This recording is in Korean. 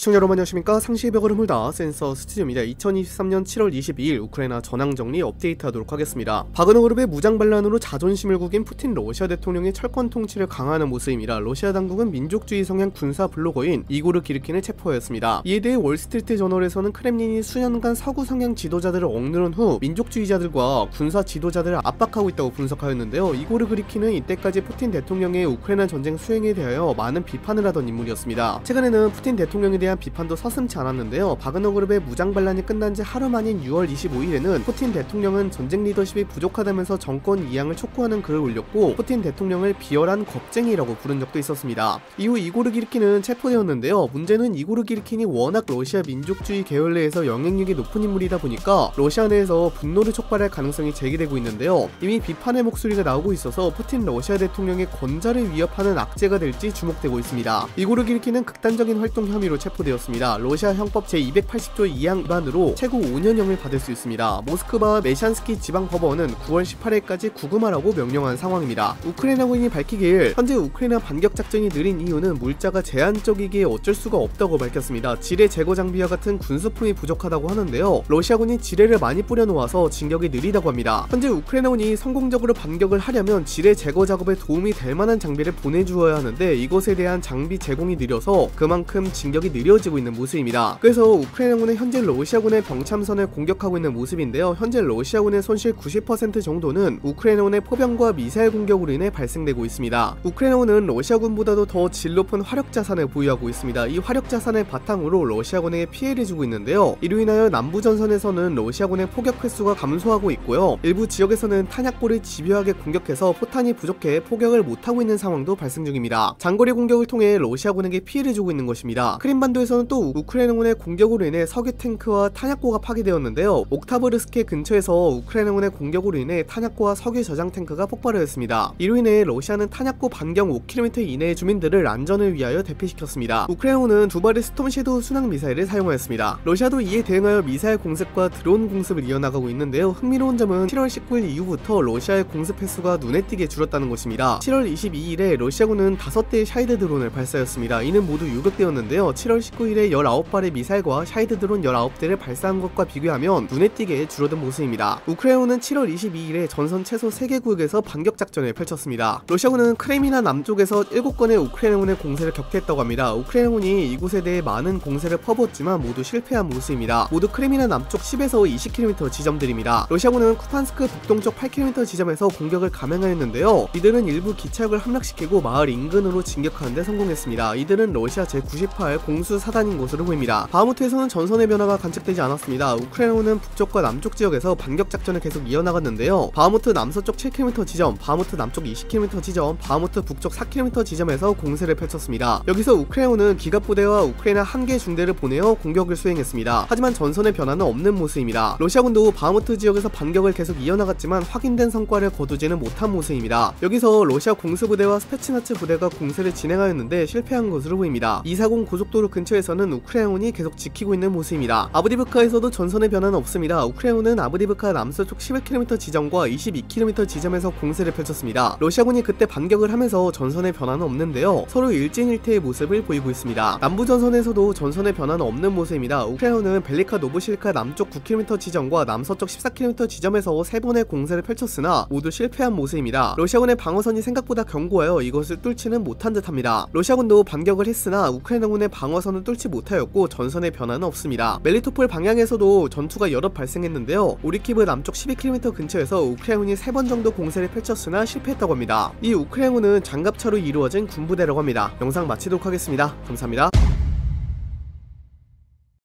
시청자 여러분 안녕하십니까? 상식의 벽을 허물다 센서 스튜디오입니다. 2023년 7월 22일 우크라이나 전황정리 업데이트하도록 하겠습니다. 바그너 그룹의 무장반란으로 자존심을 구긴 푸틴 러시아 대통령이 철권 통치를 강화하는 모습입니다. 러시아 당국은 민족주의 성향 군사 블로거인 이고르 기르킨을 체포하였습니다. 이에 대해 월스트리트 저널에서는 크렘린이 수년간 서구 성향 지도자들을 억누른 후 민족주의자들과 군사 지도자들을 압박하고 있다고 분석하였는데요. 이고르 기르킨은 이때까지 푸틴 대통령의 우크라이나 전쟁 수행에 대하여 많은 비판을 하던 인물이었습니다. 최근에는 푸틴 대통령에 대한 대한 비판도 서슴지 않았는데요. 바그너 그룹의 무장 반란이 끝난 지 하루 만인 6월 25일에는 푸틴 대통령은 전쟁 리더십이 부족하다면서 정권 이양을 촉구하는 글을 올렸고 푸틴 대통령을 비열한 겁쟁이라고 부른 적도 있었습니다. 이후 이고르 기르킨은 체포되었는데요. 문제는 이고르 기르킨이 워낙 러시아 민족주의 계열 내에서 영향력이 높은 인물이다 보니까 러시아 내에서 분노를 촉발할 가능성이 제기되고 있는데요. 이미 비판의 목소리가 나오고 있어서 푸틴 러시아 대통령의 권좌를 위협하는 악재가 될지 주목되고 있습니다. 이고르 기르킨은 극단적인 활동 혐의로 체포 체포되었습니다. 러시아 형법 제280조 2항 위반으로 최고 5년형을 받을 수 있습니다. 모스크바 메샨스키 지방법원은 9월 18일까지 구금하라고 명령한 상황입니다. 우크라이나군이 밝히길 현재 우크라이나 반격 작전이 느린 이유는 물자가 제한적이기에 어쩔 수가 없다고 밝혔습니다. 지뢰 제거 장비와 같은 군수품이 부족하다고 하는데요. 러시아군이 지뢰를 많이 뿌려놓아서 진격이 느리다고 합니다. 현재 우크라이나군이 성공적으로 반격을 하려면 지뢰 제거 작업에 도움이 될 만한 장비를 보내주어야 하는데 이것에 대한 장비 제공이 느려서 그만큼 진격이 느려 이어지고 있는 모습입니다. 그래서 우크라이나군은 현재 러시아군의 병참선을 공격하고 있는 모습인데요. 현재 러시아군의 손실 90% 정도는 우크라이나군의 포병과 미사일 공격으로 인해 발생되고 있습니다. 우크라이나군은 러시아군보다도 더 질 높은 화력 자산을 보유하고 있습니다. 이 화력 자산을 바탕으로 러시아군에게 피해를 주고 있는데요. 이로 인하여 남부 전선에서는 러시아군의 포격 횟수가 감소하고 있고요. 일부 지역에서는 탄약고를 집요하게 공격해서 포탄이 부족해 포격을 못하고 있는 상황도 발생 중입니다. 장거리 공격을 통해 러시아군에게 피해를 주고 있는 것입니다. 크림반도 한반도에서는 또 우크라이나군의 공격으로 인해 석유 탱크와 탄약고가 파괴되었는데요. 옥타브르스케 근처에서 우크라이나군의 공격으로 인해 탄약고와 석유 저장 탱크가 폭발하였습니다. 이로 인해 러시아는 탄약고 반경 5km 이내의 주민들을 안전을 위하여 대피시켰습니다. 우크라이나군은 두 발의 스톰 섀도우 순항 미사일을 사용하였습니다. 러시아도 이에 대응하여 미사일 공습과 드론 공습을 이어나가고 있는데요. 흥미로운 점은 7월 19일 이후부터 러시아의 공습 횟수가 눈에 띄게 줄었다는 것입니다. 7월 22일에 러시아군은 5대의 샤이드 드론을 발사했습니다. 이는 모두 요격되었는데요. 7월 19일에 19발의 미사일과 샤이드 드론 19대를 발사한 것과 비교하면 눈에 띄게 줄어든 모습입니다. 우크라이나는 7월 22일에 전선 최소 3개 구역에서 반격 작전을 펼쳤습니다. 러시아군은 크레미나 남쪽에서 7건의 우크라이나군의 공세를 격퇴했다고 합니다. 우크라이나군이 이곳에 대해 많은 공세를 퍼부었지만 모두 실패한 모습입니다. 모두 크레미나 남쪽 10에서 20km 지점들입니다. 러시아군은 쿠피안스크 북동쪽 8km 지점에서 공격을 감행하였는데요. 이들은 일부 기차역을 함락시키고 마을 인근으로 진격하는 데 성공했습니다. 이들은 러시아 제98 공수 사단인 것으로 보입니다. 바흐무트에서는 전선의 변화가 관측되지 않았습니다. 우크라이나는 북쪽과 남쪽 지역에서 반격 작전을 계속 이어나갔는데요. 바흐무트 남서쪽 7km 지점, 바흐무트 남쪽 20km 지점, 바흐무트 북쪽 4km 지점에서 공세를 펼쳤습니다. 여기서 우크라이나는 기갑 부대와 우크라이나 한 개 중대를 보내어 공격을 수행했습니다. 하지만 전선의 변화는 없는 모습입니다. 러시아군도 바흐무트 지역에서 반격을 계속 이어나갔지만 확인된 성과를 거두지는 못한 모습입니다. 여기서 러시아 공수부대와 스페치나츠 부대가 공세를 진행하였는데 실패한 것으로 보입니다. 240 고속도로 근처 근처에서는 우크라이나군이 계속 지키고 있는 모습입니다. 아브디브카에서도 전선의 변화는 없습니다. 우크라이나는 아브디브카 남서쪽 11km 지점과 22km 지점에서 공세를 펼쳤습니다. 러시아군이 그때 반격을 하면서 전선의 변화는 없는데요. 서로 일진일퇴의 모습을 보이고 있습니다. 남부 전선에서도 전선의 변화는 없는 모습입니다. 우크라이나는 벨리카 노브실카 남쪽 9km 지점과 남서쪽 14km 지점에서 세 번의 공세를 펼쳤으나 모두 실패한 모습입니다. 러시아군의 방어선이 생각보다 견고하여 이것을 뚫지는 못한 듯합니다. 러시아군도 반격을 했으나 우크라이나군의 방어선은 전선은 뚫지 못하였고 전선의 변화는 없습니다. 멜리토폴 방향에서도 전투가 여러 발생했는데요. 오리키브 남쪽 12km 근처에서 우크라이나군이 3번 정도 공세를 펼쳤으나 실패했다고 합니다. 이 우크라이나군은 장갑차로 이루어진 군부대라고 합니다. 영상 마치도록 하겠습니다. 감사합니다.